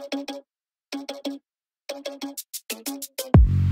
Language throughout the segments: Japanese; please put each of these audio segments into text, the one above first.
thank you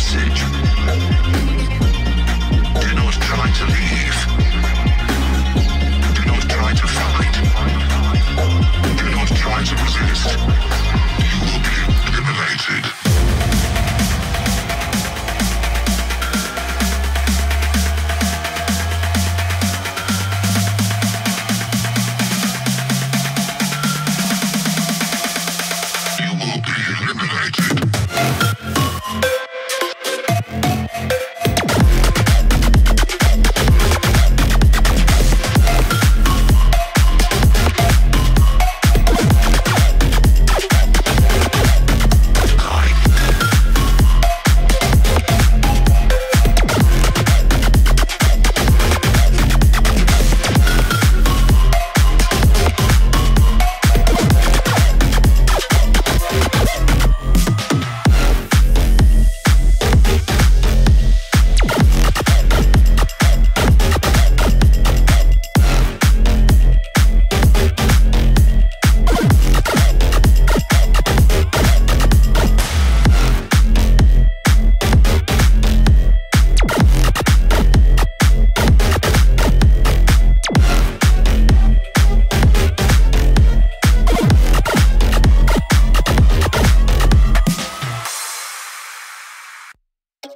cacete.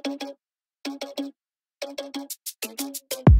Thank you.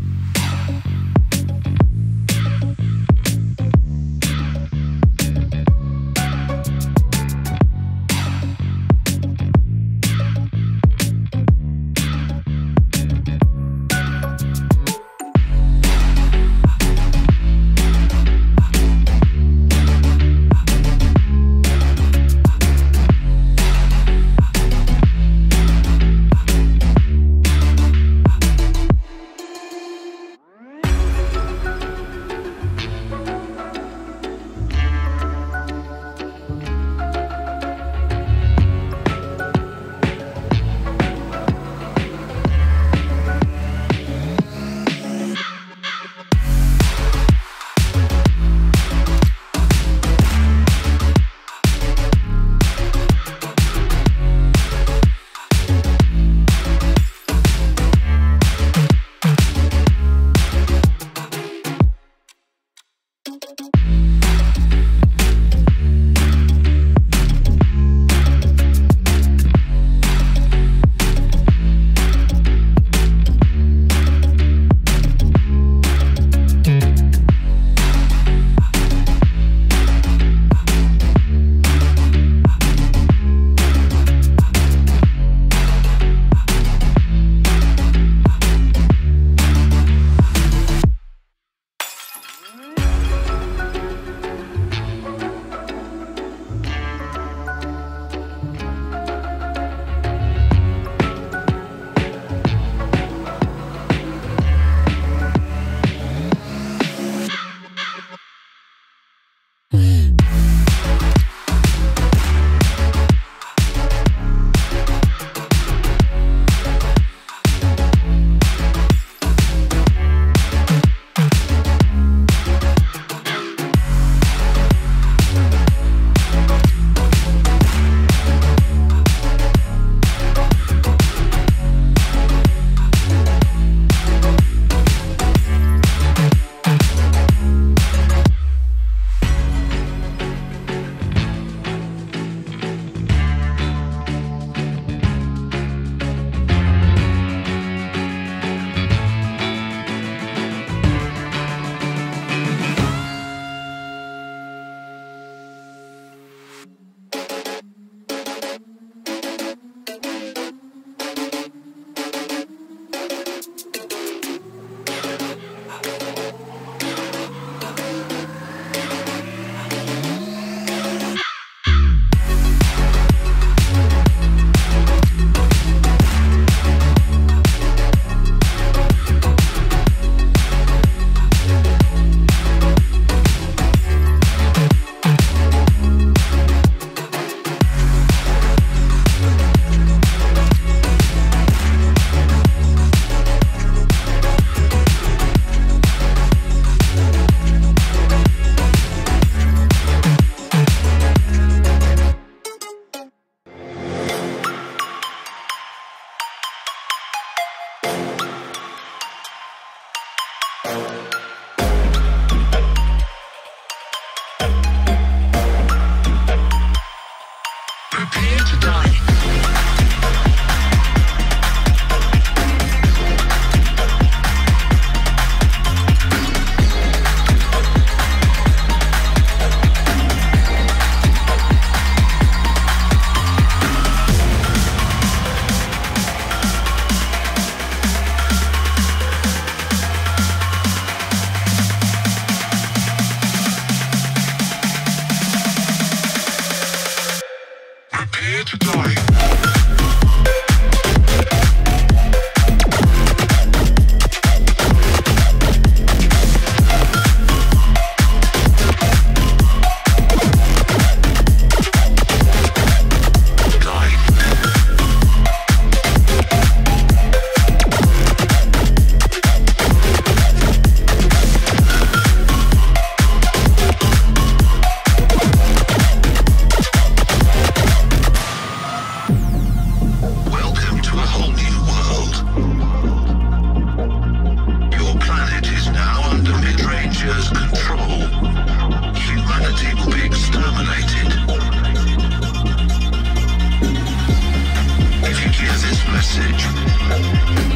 Message.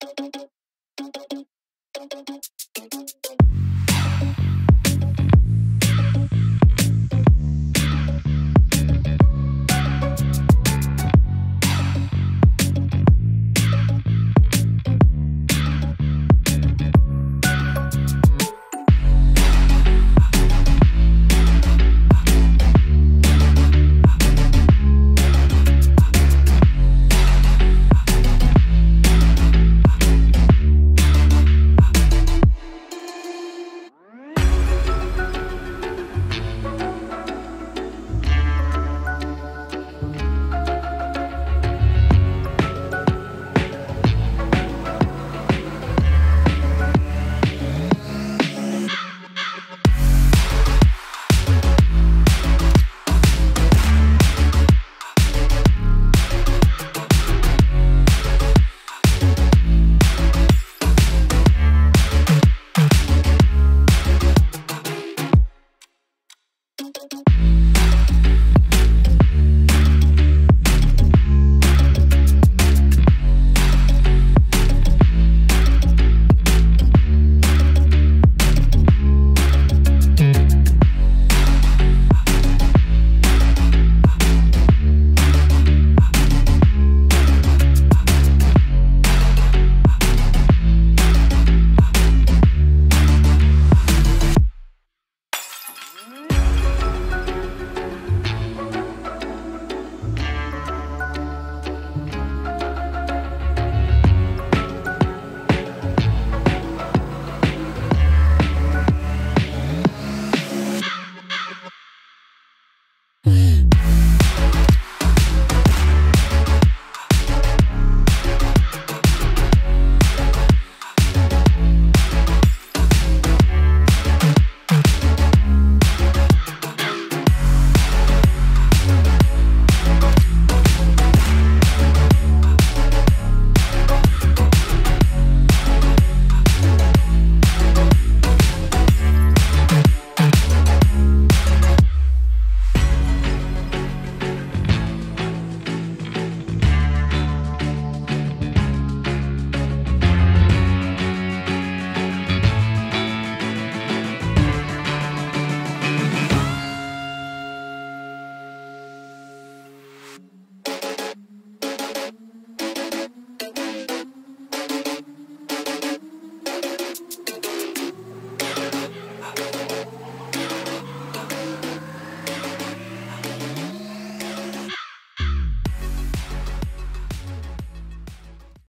どんどんどんどんどんどんどんどんどん。